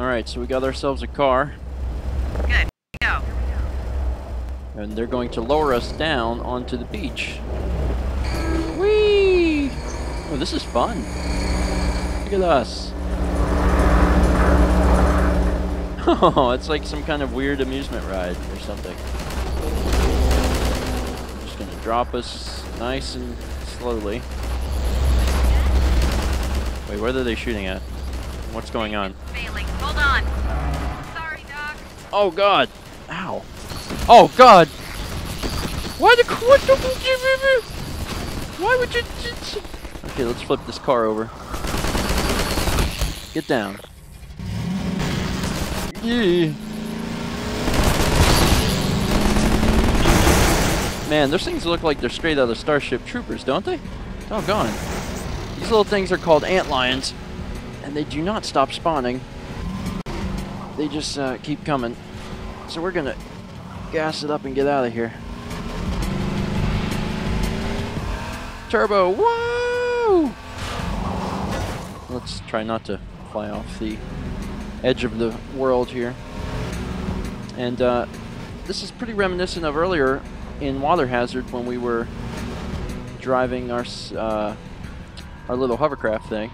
Alright, so we got ourselves a car. Good. Go. And they're going to lower us down onto the beach. Whee! Oh, this is fun. Look at us. Oh, it's like some kind of weird amusement ride or something. Just gonna drop us nice and slowly. Wait, where are they shooting at? What's going on? Hold on. Sorry, Doc. Oh god! Ow! Oh god! Why the what the Why would you? Okay, let's flip this car over. Get down. Yeah. Man, those things look like they're straight out of Starship Troopers, don't they? Doggone. These little things are called ant lions, and they do not stop spawning. They just uh, keep coming. So we're gonna gas it up and get out of here. Turbo, whoa! Let's try not to fly off the edge of the world here. And uh, this is pretty reminiscent of earlier in Water Hazard when we were driving our uh, our little hovercraft thing.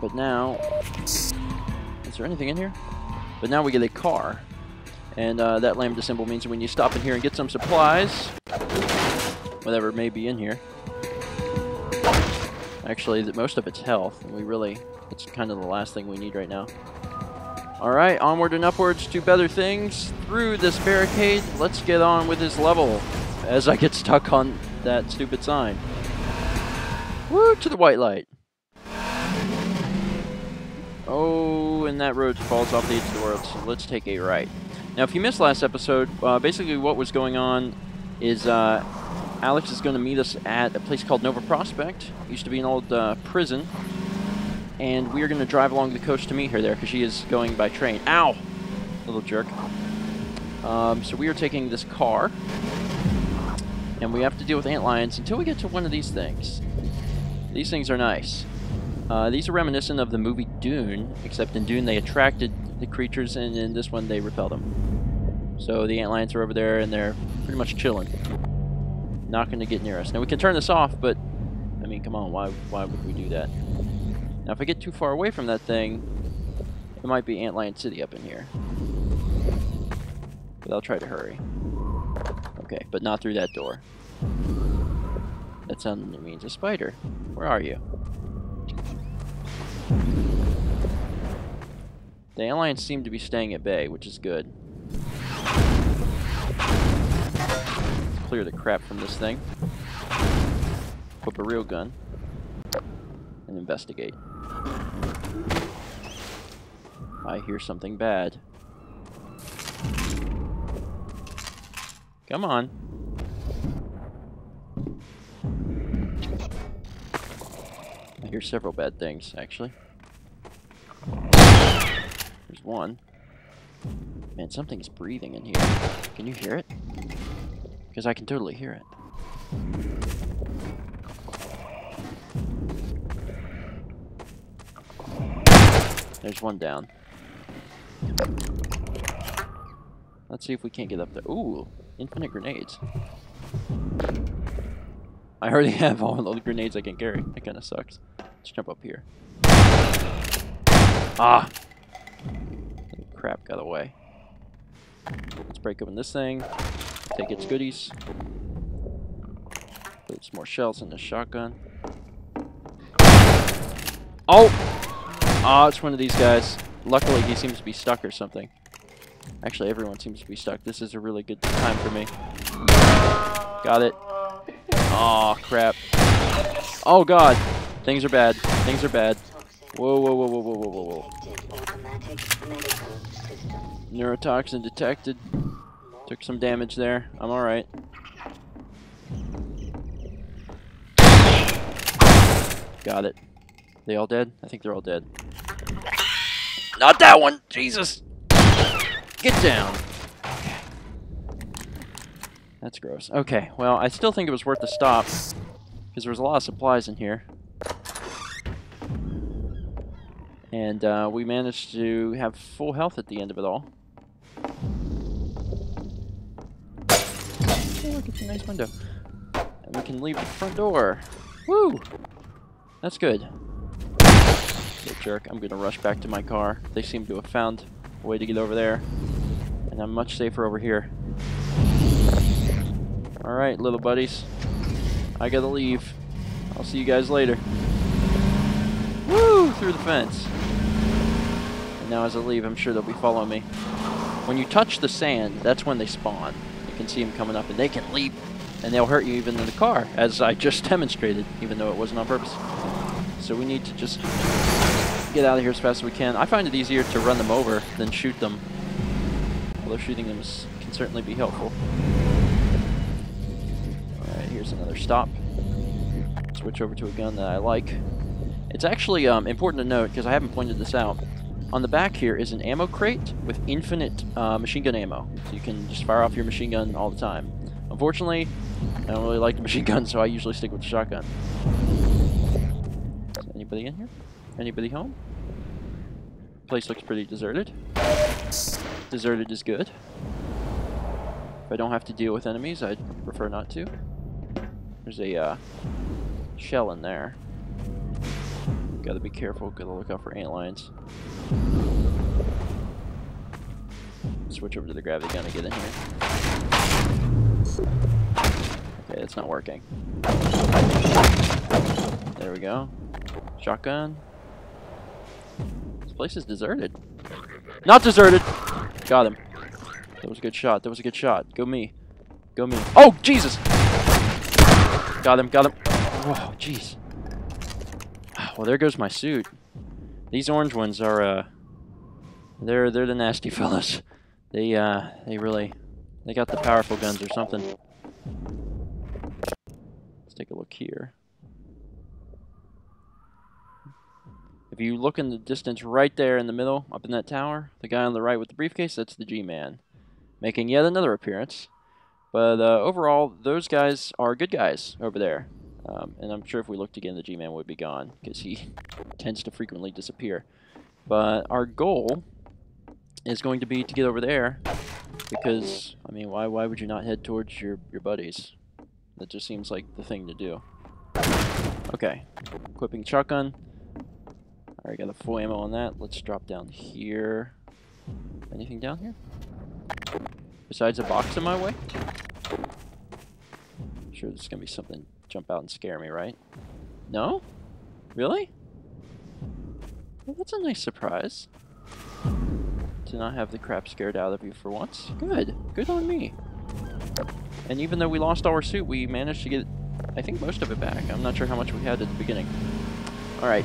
But now, is there anything in here? But now we get a car. And uh, that lambda symbol means when you stop in here and get some supplies, whatever may be in here. Actually, most of it's health, and we really, it's kind of the last thing we need right now. Alright, onward and upwards to better things. Through this barricade, let's get on with this level. As I get stuck on that stupid sign. Woo, to the white light. And that road falls off the edge of the world, so let's take a right. Now, if you missed last episode, uh, basically what was going on is uh, Alyx is going to meet us at a place called Nova Prospekt. Used to be an old uh, prison. And we are going to drive along the coast to meet her there, because she is going by train. Ow! Little jerk. Um, so we are taking this car. And we have to deal with ant lions until we get to one of these things. These things are nice. Uh, these are reminiscent of the movie Dune, except in Dune they attracted the creatures, and in this one they repel them. So the ant lions are over there, and they're pretty much chilling. Not going to get near us. Now we can turn this off, but, I mean, come on, why, why would we do that? Now if I get too far away from that thing, it might be Antlion City up in here. But I'll try to hurry. Okay, but not through that door. That sound means a spider. Where are you? The aliens seem to be staying at bay, which is good. Clear the crap from this thing. Put a real gun. And investigate. I hear something bad. Come on. Hear several bad things, actually. There's one. Man, something's breathing in here. Can you hear it? Because I can totally hear it. There's one down. Let's see if we can't get up there. Ooh, infinite grenades. I already have all the grenades I can carry. That kind of sucks. Let's jump up here. Ah! Crap, got away. Let's break open this thing. Take its goodies. Put some more shells in the shotgun. Oh! Ah, oh, it's one of these guys. Luckily, he seems to be stuck or something. Actually, everyone seems to be stuck. This is a really good time for me. Got it. Oh, crap. Oh, God. Things are bad. Things are bad. Whoa, whoa, whoa, whoa, whoa, whoa, whoa. Neurotoxin detected. Took some damage there. I'm alright. Got it. They all dead? I think they're all dead. Not that one! Jesus! Get down! That's gross. Okay, well, I still think it was worth a stop. Because there was a lot of supplies in here. And uh, we managed to have full health at the end of it all. Oh, look, it's a nice window. And we can leave the front door. Woo! That's good. Good jerk. I'm gonna rush back to my car. They seem to have found a way to get over there. And I'm much safer over here. Alright, little buddies. I gotta leave. I'll see you guys later. Woo! Through the fence. And now as I leave, I'm sure they'll be following me. When you touch the sand, that's when they spawn. You can see them coming up, and they can leap, and they'll hurt you even in the car, as I just demonstrated, even though it wasn't on purpose. So we need to just get out of here as fast as we can. I find it easier to run them over than shoot them. Although shooting them can certainly be helpful. Here's another stop. Switch over to a gun that I like. It's actually um, important to note, because I haven't pointed this out, on the back here is an ammo crate with infinite uh, machine gun ammo. So you can just fire off your machine gun all the time. Unfortunately, I don't really like the machine gun, so I usually stick with the shotgun. Is anybody in here? Anybody home? Place looks pretty deserted. Deserted is good. If I don't have to deal with enemies, I'd prefer not to. There's a uh, shell in there. Gotta be careful, gotta look out for ant lions. Switch over to the gravity gun to get in here. Okay, it's not working. There we go. Shotgun. This place is deserted. Not deserted! Got him. That was a good shot. That was a good shot. Go me. Go me. Oh, Jesus! Got him, got him. Oh, jeez. Well, there goes my suit. These orange ones are, uh... They're, they're the nasty fellas. They, uh, they really... They got the powerful guns or something. Let's take a look here. If you look in the distance right there in the middle, up in that tower, the guy on the right with the briefcase, that's the G-Man. Making yet another appearance. But uh, overall, those guys are good guys over there. Um, and I'm sure if we looked again, the G-Man would be gone, because he tends to frequently disappear. But our goal is going to be to get over there, because, I mean, why why would you not head towards your, your buddies? That just seems like the thing to do. Okay, equipping shotgun. Alright, got a full ammo on that. Let's drop down here. Anything down here? Besides a box in my way? Sure, there's gonna be something jump out and scare me, right? No? Really? Well, that's a nice surprise. To not have the crap scared out of you for once. Good. Good on me. And even though we lost our suit, we managed to get, I think, most of it back. I'm not sure how much we had at the beginning. Alright.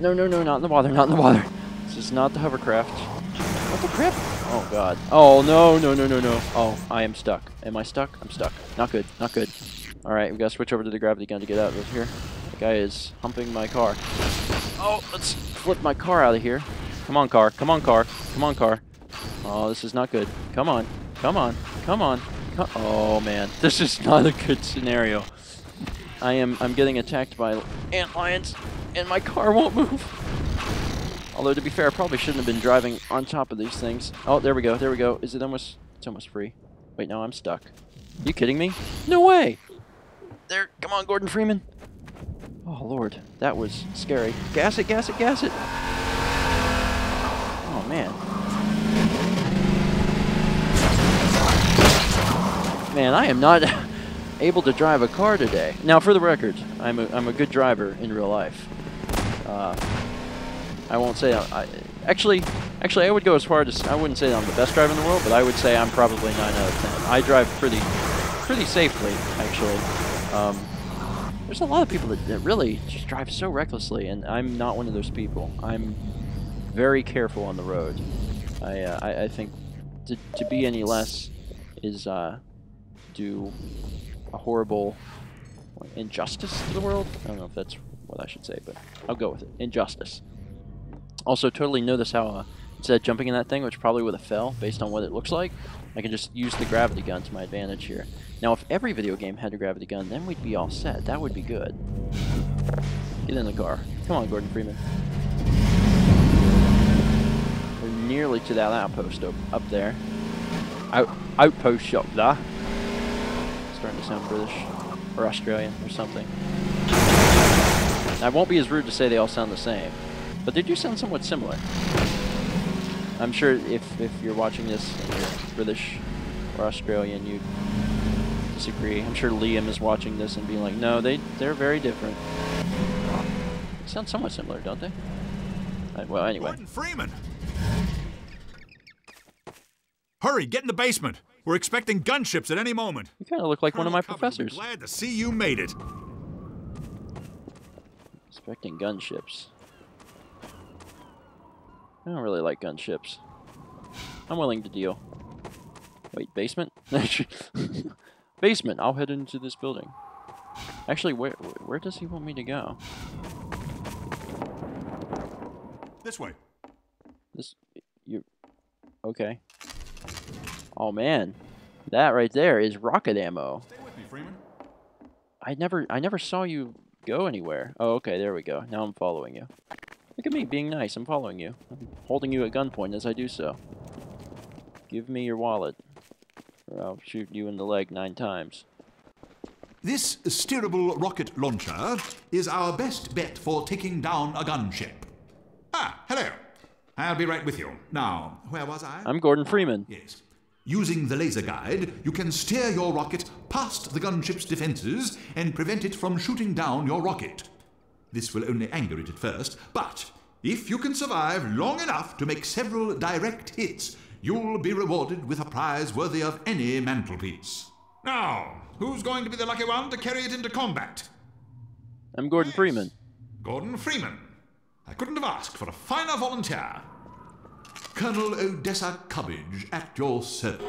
No, no, no, not in the water, not in the water. This is not the hovercraft. What the crap? Oh, God. Oh, no, no, no, no, no. Oh, I am stuck. Am I stuck? I'm stuck. Not good, not good. Alright, we gotta switch over to the gravity gun to get out of here. The guy is humping my car. Oh, let's flip my car out of here. Come on, car. Come on, car. Come on, car. Oh, this is not good. Come on. Come on. Come on. Come oh, man. This is not a good scenario. I am I'm getting attacked by ant lions, and my car won't move. Although, to be fair, I probably shouldn't have been driving on top of these things. Oh, there we go. There we go. Is it almost... It's almost free. Wait, no, I'm stuck. Are you kidding me? No way! There, come on, Gordon Freeman. Oh, Lord, that was scary. Gas it, gas it, gas it. Oh, man. Man, I am not able to drive a car today. Now, for the record, I'm a, I'm a good driver in real life. Uh, I won't say I, I, actually actually I would go as far as I wouldn't say I'm the best driver in the world, but I would say I'm probably nine out of ten. I drive pretty pretty safely actually. Um, there's a lot of people that, that really just drive so recklessly, and I'm not one of those people. I'm very careful on the road. I uh, I, I, think to to be any less is uh, do a horrible injustice to the world. I don't know if that's what I should say, but I'll go with it. Injustice. Also, totally notice how uh, instead of jumping in that thing, which probably would have fell based on what it looks like, I can just use the gravity gun to my advantage here. Now, if every video game had a gravity gun, then we'd be all set. That would be good. Get in the car. Come on, Gordon Freeman. We're nearly to that outpost up, up there. Out, outpost shop there. Starting to sound British or Australian or something. I won't be as rude to say they all sound the same, but they do sound somewhat similar. I'm sure if, if you're watching this and you're British or Australian, you disagree. I'm sure Liam is watching this and being like, no, they, they're very different. They sound somewhat similar, don't they? Uh, well, anyway. Freeman! Hurry, get in the basement. We're expecting gunships at any moment. You kind of look like one of my Colonel professors. Glad to see you made it. Expecting gunships. I don't really like gunships. I'm willing to deal. Wait, basement? basement. I'll head into this building. Actually, where where does he want me to go? This way. This you okay? Oh man, that right there is rocket ammo. Stay with me, Freeman. I never I never saw you go anywhere. Oh, okay, there we go. Now I'm following you. Look at me being nice. I'm following you. I'm holding you at gunpoint as I do so. Give me your wallet, or I'll shoot you in the leg nine times. This steerable rocket launcher is our best bet for taking down a gunship. Ah, hello. I'll be right with you. Now, where was I? I'm Gordon Freeman. Yes. Using the laser guide, you can steer your rocket past the gunship's defenses and prevent it from shooting down your rocket. This will only anger it at first, but if you can survive long enough to make several direct hits, you'll be rewarded with a prize worthy of any mantelpiece. Now, who's going to be the lucky one to carry it into combat? I'm Gordon Freeman. Gordon Freeman. I couldn't have asked for a finer volunteer. Colonel Odessa Cubbage at your service.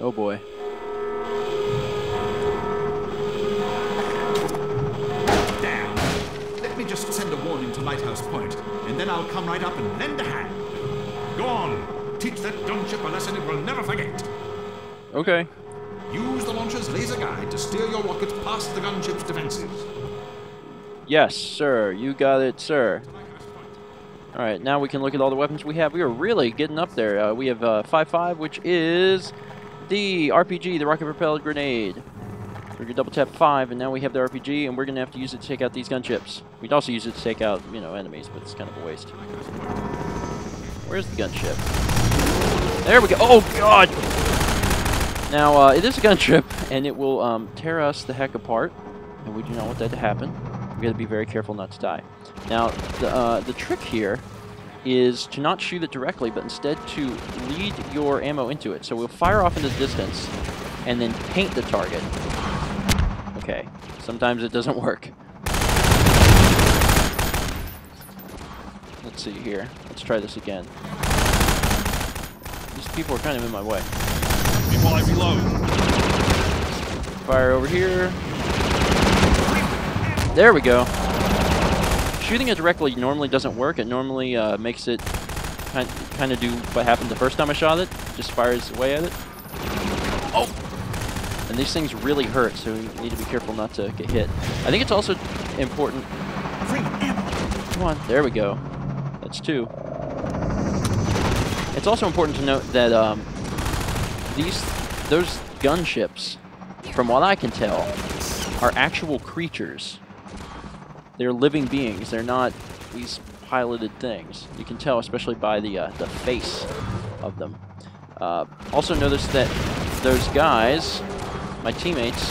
Oh boy. Lighthouse Point, and then I'll come right up and lend a hand. Go on. Teach that gunship a lesson it will never forget. Okay. Use the launcher's laser guide to steer your rocket past the gunship's defenses. Yes, sir. You got it, sir. All right, now we can look at all the weapons we have. We are really getting up there. Uh, we have uh, 5.5, which is the RPG, the rocket-propelled grenade. We're gonna double tap 5, and now we have the RPG, and we're gonna have to use it to take out these gunships. We'd also use it to take out, you know, enemies, but it's kind of a waste. Where's the gunship? There we go. Oh God! Now uh, it is a gunship, and it will um, tear us the heck apart, and we do not want that to happen. We got to be very careful not to die. Now, the, uh, the trick here is to not shoot it directly, but instead to lead your ammo into it. So we'll fire off into the distance, and then paint the target. Okay, sometimes it doesn't work. Let's see here. Let's try this again. These people are kind of in my way. While I reload. Fire over here. There we go. Shooting it directly normally doesn't work. It normally uh, makes it kind kind of do what happened the first time I shot it. Just fires away at it. Oh! And these things really hurt, so you need to be careful not to get hit. I think it's also important. Come on, there we go. That's two. It's also important to note that um, these those gunships, from what I can tell, are actual creatures. They're living beings. They're not these piloted things. You can tell, especially by the uh, the face of them. Uh, also notice that those guys, my teammates,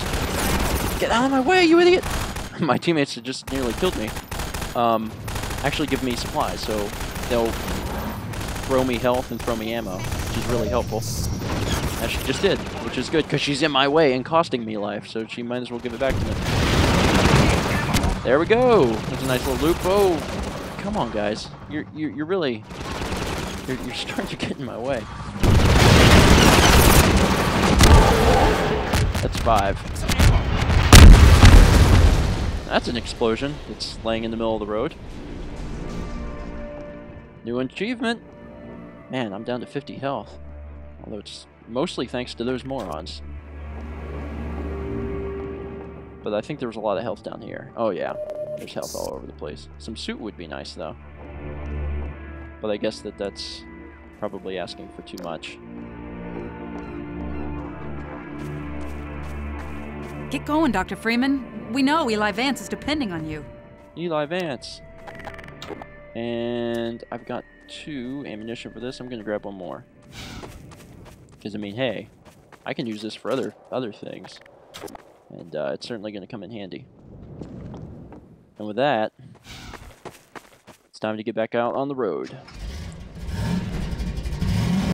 get out of my way, you idiot! my teammates that just nearly killed me. Um, actually give me supplies, so they'll throw me health and throw me ammo, which is really helpful. As she just did, which is good because she's in my way and costing me life, so she might as well give it back to me. There we go. That's a nice little loop. Oh, come on, guys. You're you're, you're really you're, you're starting to get in my way. Five. That's an explosion. It's laying in the middle of the road. New achievement. Man, I'm down to 50 health. Although it's mostly thanks to those morons. But I think there was a lot of health down here. Oh yeah, there's health all over the place. Some suit would be nice though. but I guess that that's probably asking for too much. Get going, Dr. Freeman. We know Eli Vance is depending on you. Eli Vance. And I've got two ammunition for this. I'm going to grab one more. Because, I mean, hey, I can use this for other other things. And uh, it's certainly going to come in handy. And with that, it's time to get back out on the road.